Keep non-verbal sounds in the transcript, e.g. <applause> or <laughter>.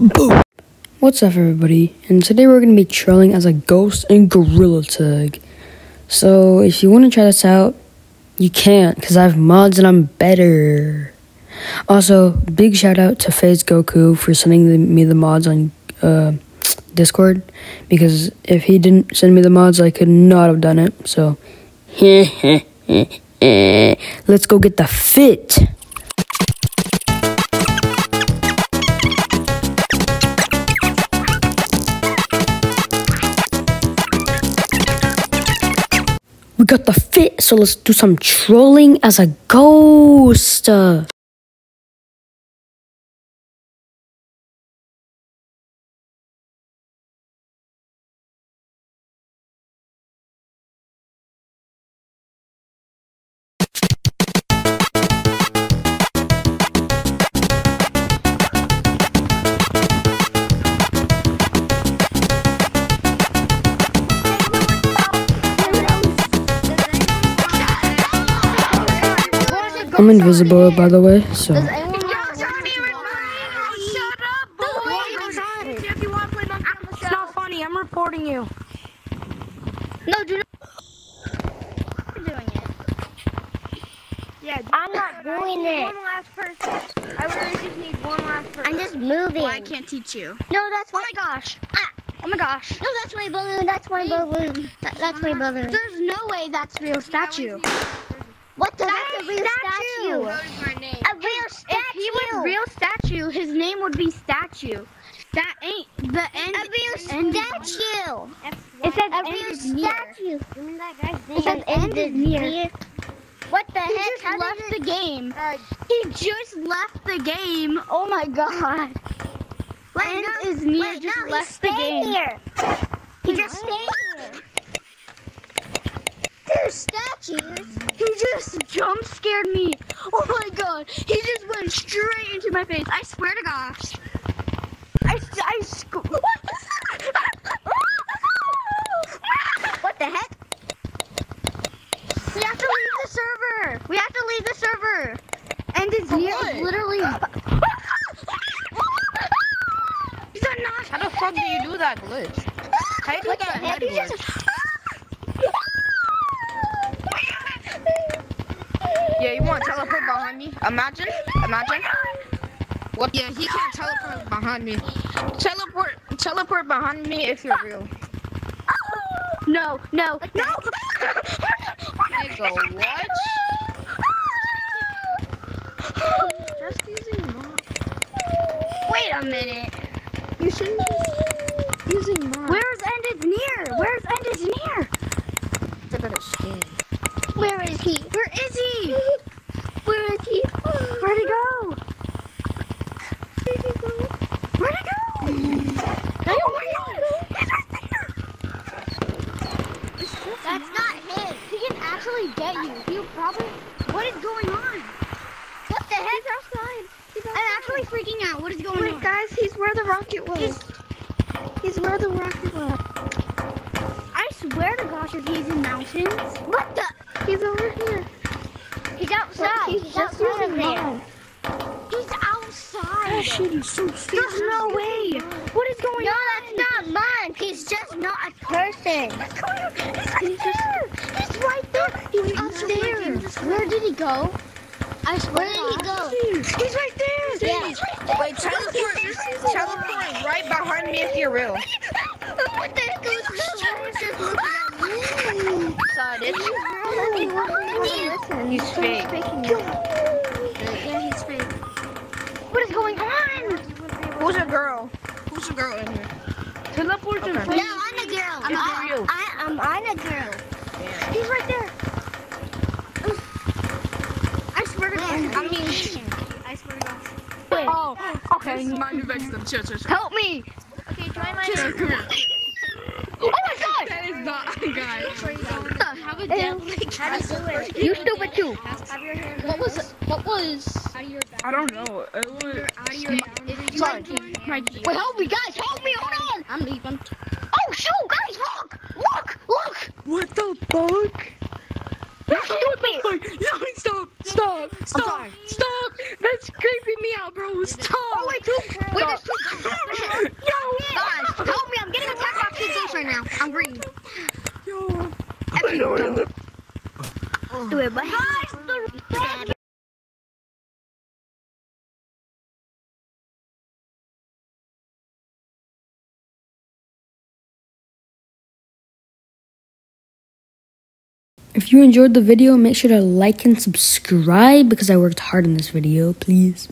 What's up, everybody? And today we're going to be trolling as a ghost in Gorilla Tag. So, if you want to try this out, you can't, because I have mods and I'm better. Also, big shout out to FaZe Goku for sending the, me the mods on uh, Discord, because if he didn't send me the mods, I could not have done it. So, <laughs> let's go get the fit. Got the fit, so let's do some trolling as a ghost. I'm invisible, by the way, so. Shut up, boy! If you want to play Monkey on the It's not funny. I'm reporting you. No, do not. You're doing it. Yeah, I'm not doing it. One last person. I really just need one last person. I'm just moving. Well, I can't teach you. No, that's my. my gosh. Ah, oh my gosh. No, that's my balloon. That's my balloon. That, that's my balloon. There's no way that's real statue. What the? That's That's a real statue. my. A real statue. If he was real statue, his name would be statue. That ain't the end. A real end- statue. It says A real statue. It says end is near. What the He heck? just left the game. Uh, He just left the game. Oh my god. End is near. wait, just no, left the game. Here. He He just stayed here. Statues. He just jump scared me. Oh my god. He just went straight into my face. I swear to gosh. I, I <laughs> What the heck? We have to leave the server. We have to leave the server. And it's near what? literally. <laughs> He's. How the fuck do you do that glitch? How do you do that head glitch? Teleport behind me? Imagine, imagine. What? Yeah, he can't teleport behind me. Teleport, teleport behind me if you're real. No, no, no. Nigga, what? Just using mod. Wait a minute. You shouldn't be using mine. Where's end near? Where's end near? It's a better skin. Where is he? Where is he? Where is he? Where'd he go? Where'd he go? Oh, oh my god! He's right there! That's not him. He can actually get you. He probably. What is going on? What the heck? He's outside. I'm actually freaking out. What is going Wait, on? guys, he's where the rocket was. He's where the rocket was. I swear to gosh, if he's in mountains. What the? He's over here. He's outside. He's, He's, just using there. mine. He's outside. Oh, shit, he's so There's no way. What is going No, on? No, that's not mine. He's just not a person. He's there. He's right there. He's upstairs. Where did he go? I swear. Where did he go? He's right there. Yeah. He's right there. Wait, teleport, teleport right behind me if you're real. <laughs> What the heck is this? Just looking at me. Sorry, Listen, He's fake. Yeah, he's fake. What is going on? Who's a girl? Who's a girl in here? Teleport Okay. No, I'm a girl. I'm, It's I. I, I'm, I'm a girl. He's right there. I swear to God. Where? I mean, I swear to God. oh, okay. My new victim. Chill, chill, chill. Help me. Okay, join my Chill, come on. Oh my God. That is not a guy. Have a death. How to do it? You stupid too. Have your hair. What was what was? I don't know. It was. Sorry. Wait, help me, guys! Help me! Hold on! I'm leaving. Oh shoot, guys! Look! Look! Look! What the fuck? You're stupid! <laughs> No, stop. Stop! Stop! Stop! That's creeping me out, bro. Stop! Oh wait, two. Wait, there's two. Guys, help me! I'm getting attacked by two ghosts right now. I'm green. If you enjoyed the video, make sure to like and subscribe because I worked hard on this video, please.